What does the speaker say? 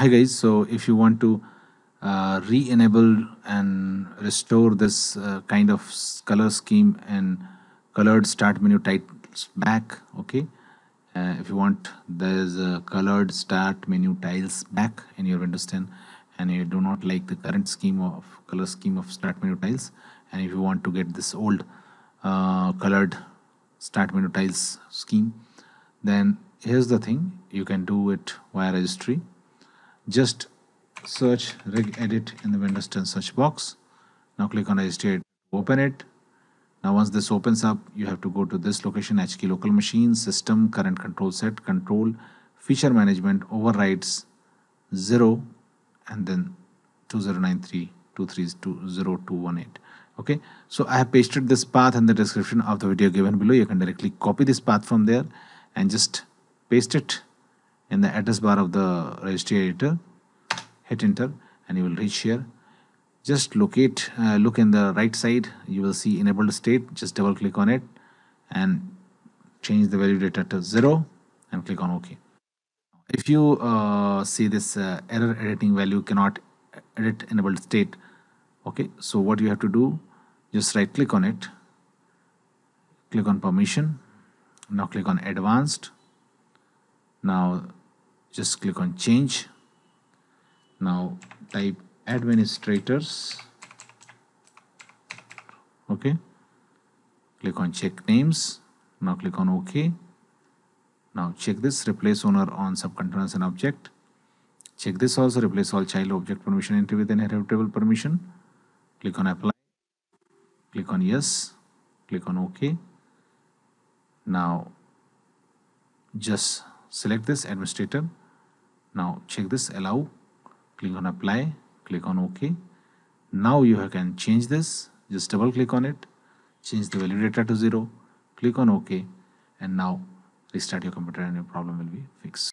hi guys. So if you want to uh, re-enable and restore this uh, kind of color scheme and colored start menu tiles back okay? Uh, if you want there's a colored start menu tiles back in your windows 10 and you do not like the current scheme of color scheme of start menu tiles and if you want to get this old uh, colored start menu tiles scheme then here's the thing. You can do it via registry just search regedit in the windows 10 search box. Now click on registry open it. Now once this opens up you have to go to this location hkey local machine system current control set control feature management overrides 0 and then 2093230218 okay? So i have pasted this path in the description of the video given below. You can directly copy this path from there and just paste it in the address bar of the registry editor hit enter and you will reach here. Just locate uh, look in the right side. You will see enabled state. Just double click on it and change the value data to zero and click on ok. If you uh, see this uh, error editing value cannot edit enabled state okay so what you have to do just right click on it. Click on permission. Now click on advanced. Now just click on change. Now type administrators. Okay. Click on check names. Now click on ok. Now check this. Replace owner on subcontainers and object. Check this also. Replace all child object permission entry with inheritable permission. Click on apply. Click on yes. Click on ok. Now just select this administrator now check this. Allow. Click on apply. Click on ok. Now you can change this. Just double click on it. Change the value data to zero. Click on ok. And now restart your computer and your problem will be fixed